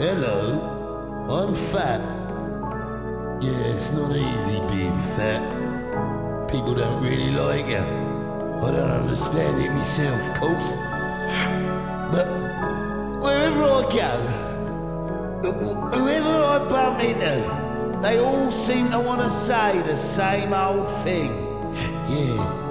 Hello, I'm fat. Yeah, it's not easy being fat. People don't really like you. I don't understand it myself, of course. But wherever I go, whoever I bump into, they all seem to want to say the same old thing. Yeah,